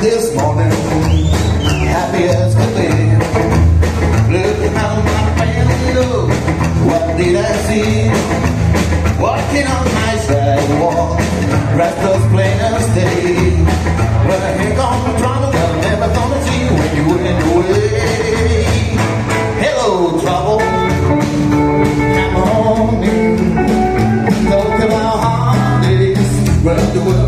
This morning, happy as be. Out my window, what did I see? Walking on my sidewalk, holidays, run the worry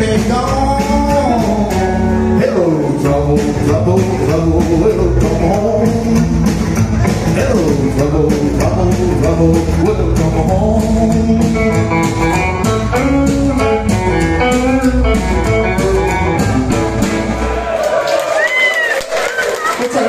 baby gone. Hello, trouble, trouble, trouble, It'll come home. Hello, trouble, trouble, trouble.